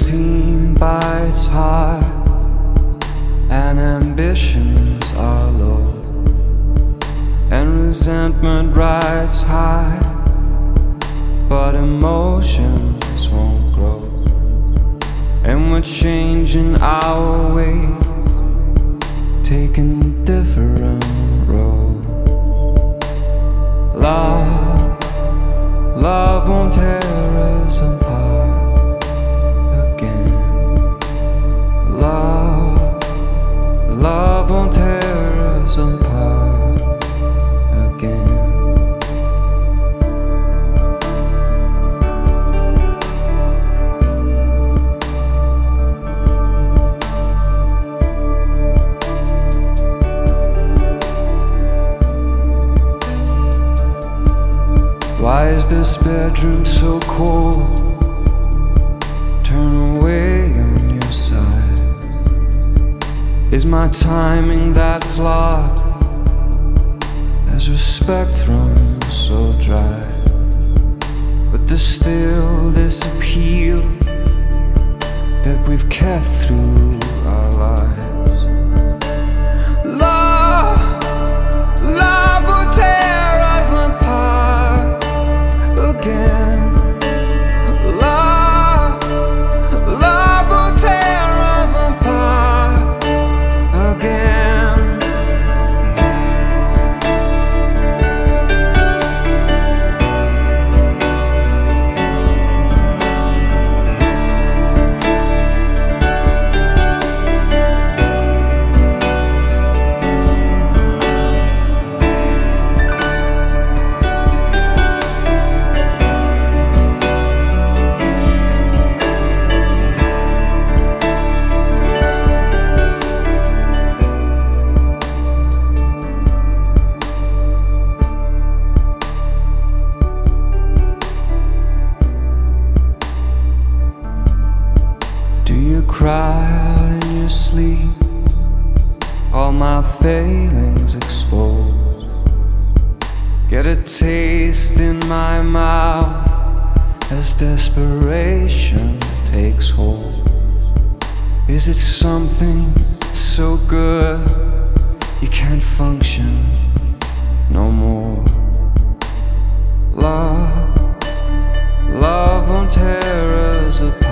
Routine bites hard and ambitions are low, and resentment rides high, but emotions won't grow, and we're changing our ways, taking different roads. Love, love won't tear us Why is this bedroom so cold? Turn away on your side. Is my timing that flawed? Has respect run so dry? But there's still this appeal that we've kept through our lives. Cry out in your sleep? All my failings exposed. Get a taste in my mouth as desperation takes hold. Is it something so good you can't function no more? Love, love won't tear us apart.